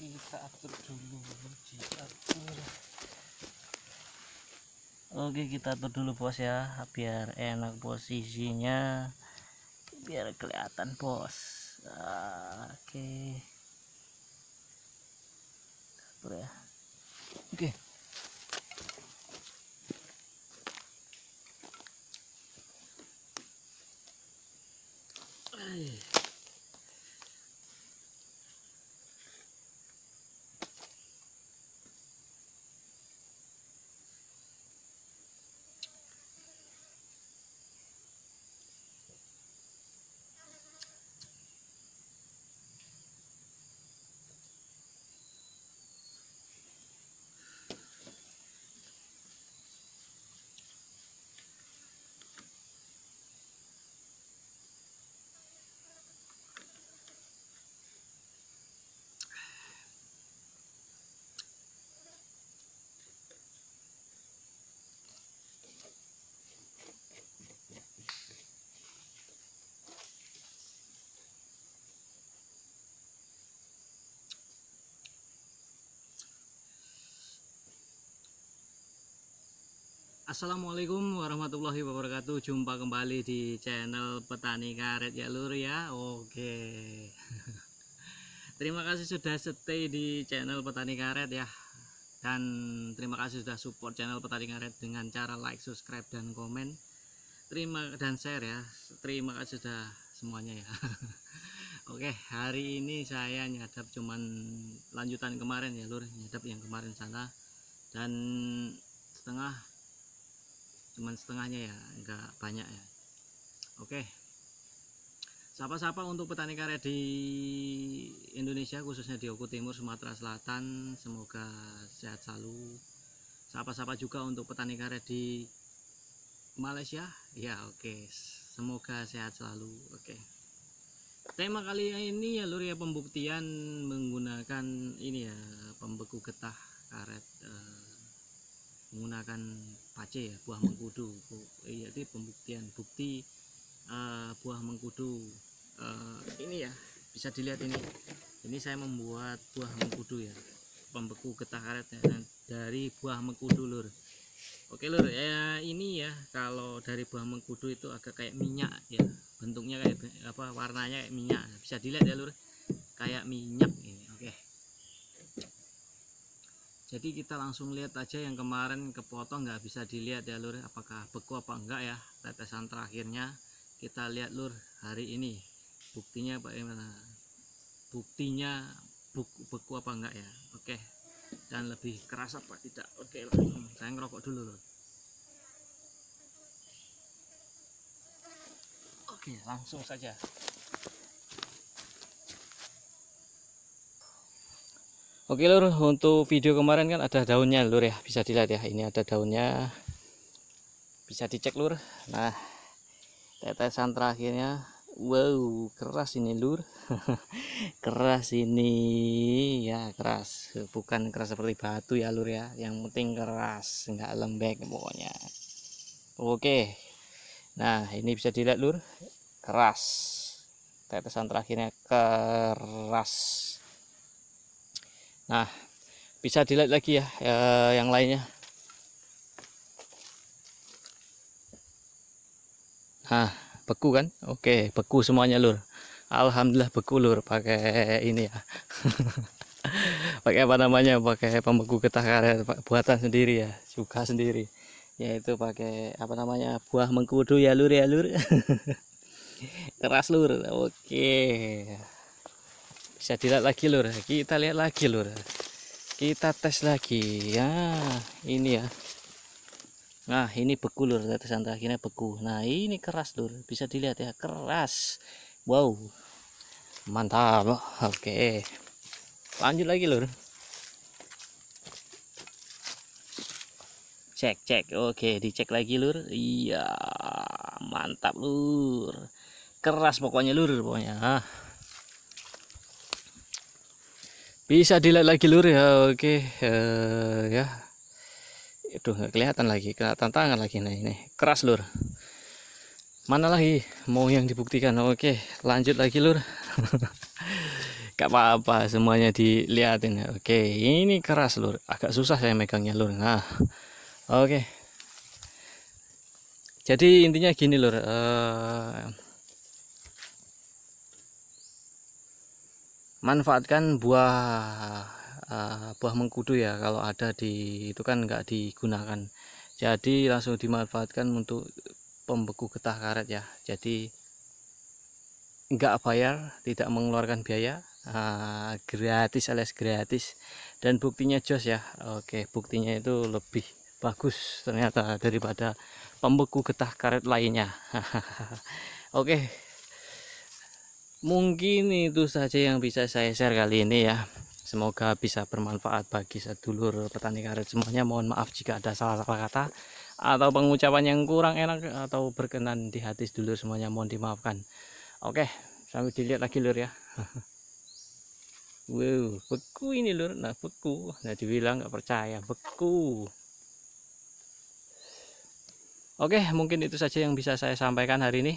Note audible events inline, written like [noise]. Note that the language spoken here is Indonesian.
diatur dulu diatur. Oke kita atur dulu bos ya biar enak posisinya biar kelihatan bos. Oke. Atur ya. Oke. Ay. Assalamualaikum warahmatullahi wabarakatuh. Jumpa kembali di channel Petani Karet ya lur ya. Oke. [laughs] Terima kasih sudah stay di channel Petani Karet ya. Dan terima kasih sudah support channel Petani Karet Dengan cara like, subscribe, dan komen. Terima dan share ya. Terima kasih sudah semuanya ya. [laughs] Oke hari ini saya nyadap cuman lanjutan kemarin ya lur. Nyadap yang kemarin sana. Dan setengah cuman setengahnya ya enggak banyak ya. Oke. Sapa-sapa untuk petani karet di Indonesia khususnya di Oku Timur Sumatera Selatan semoga sehat selalu. Sapa-sapa juga untuk petani karet di Malaysia. Ya oke. Semoga sehat selalu. Oke. Tema kali ini ya lur ya pembuktian menggunakan ini ya pembeku getah karet eh, menggunakan pace ya buah mengkudu. Iya itu pembuktian bukti uh, buah mengkudu. Uh, ini ya bisa dilihat ini. Ini saya membuat buah mengkudu ya pembeku getah karet ya, dari buah mengkudu lur. Oke lur ya ini ya kalau dari buah mengkudu itu agak kayak minyak ya bentuknya kayak apa warnanya kayak minyak. Bisa dilihat ya lur kayak minyak oke jadi kita langsung lihat aja yang kemarin kepotong nggak bisa dilihat ya lur. Apakah beku apa enggak ya tetesan terakhirnya. Kita lihat lur hari ini. Buktinya bagaimana? Buktinya buku, beku apa enggak ya? Oke. Dan lebih keras apa tidak? Oke langsung saya ngerokok dulu lur. Oke langsung saja Oke lur, untuk video kemarin kan ada daunnya lur ya, bisa dilihat ya. Ini ada daunnya, bisa dicek lur. Nah, tetesan terakhirnya, wow, keras ini lur, [laughs] keras ini, ya keras, bukan keras seperti batu ya lur ya. Yang penting keras, nggak lembek pokoknya. Oke, nah ini bisa dilihat lur, keras. Tetesan terakhirnya keras nah bisa dilihat lagi ya, ya yang lainnya. Nah beku kan? Oke beku semuanya lur. Alhamdulillah beku lur pakai ini ya. [laughs] Pakai apa namanya? Pakai pembeku getah karet buatan sendiri ya juga sendiri. Yaitu pakai apa namanya? Buah mengkudu ya lur ya lur. [laughs] Keras lur. Oke bisa dilihat lagi lur. Kita lihat lagi lur. Kita tes lagi. Ya ini ya. Nah ini beku lur. Tetesan terakhirnya beku. Nah ini keras lur. Bisa dilihat ya keras. Wow. Mantap. Oke. Lanjut lagi lur. Cek cek. Oke dicek lagi lur. Iya mantap lur. Keras pokoknya lur pokoknya bisa dilihat lagi lur ya oke. Uh, ya. Itu nggak kelihatan lagi kelihatan tangan lagi nah ini keras lur. Mana lagi mau yang dibuktikan? Oke lanjut lagi lur. [laughs] Gak apa-apa semuanya dilihatin oke ini keras lur. Agak susah saya megangnya lur. Nah oke. Jadi intinya gini lur. Uh, manfaatkan buah uh, buah mengkudu ya kalau ada di itu kan nggak digunakan. Jadi langsung dimanfaatkan untuk pembeku getah karet ya. Jadi nggak bayar tidak mengeluarkan biaya uh, gratis alias gratis. Dan buktinya jos ya. Oke buktinya itu lebih bagus ternyata daripada pembeku getah karet lainnya. [laughs] Oke mungkin itu saja yang bisa saya share kali ini ya semoga bisa bermanfaat bagi sedulur petani karet semuanya mohon maaf jika ada salah-salah kata atau pengucapan yang kurang enak atau berkenan di hati sedulur semuanya mohon dimaafkan Oke, sambil dilihat lagi lur ya. [laughs] wow, beku ini lur. Nah, beku. Nah, dibilang nggak percaya, beku. Oke, mungkin itu saja yang bisa saya sampaikan hari ini.